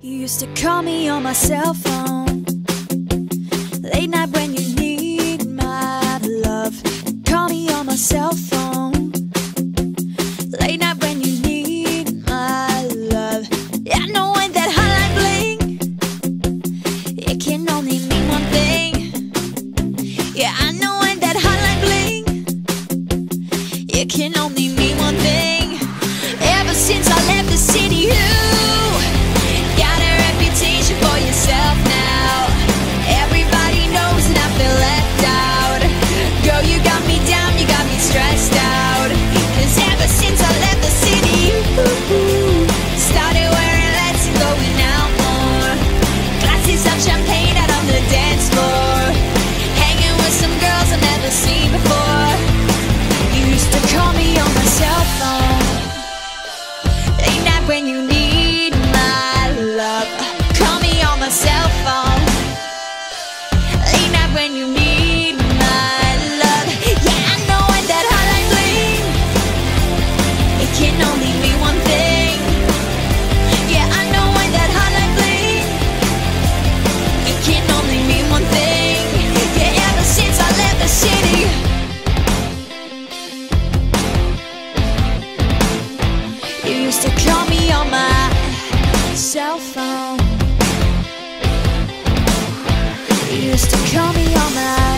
You used to call me on my cell phone. Late night when you need my love Call me on my cell phone. Late night when you need my love. Yeah, I know when that hotline bling. It can only mean one thing. Yeah, I know when that hotline bling. It can only mean one thing. when you need call me on my